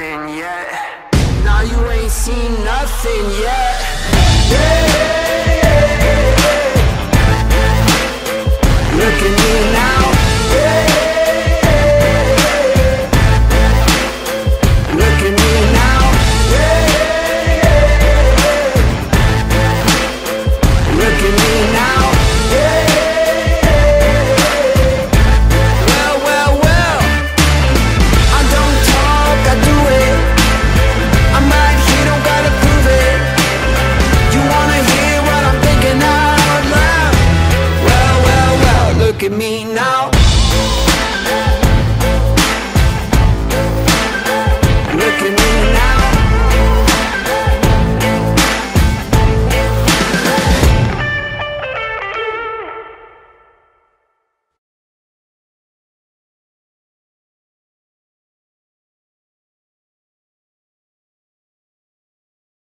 nothing yet. Now you ain't seen nothing yet. Yeah. Look at me now. Look at me now. Look at me now.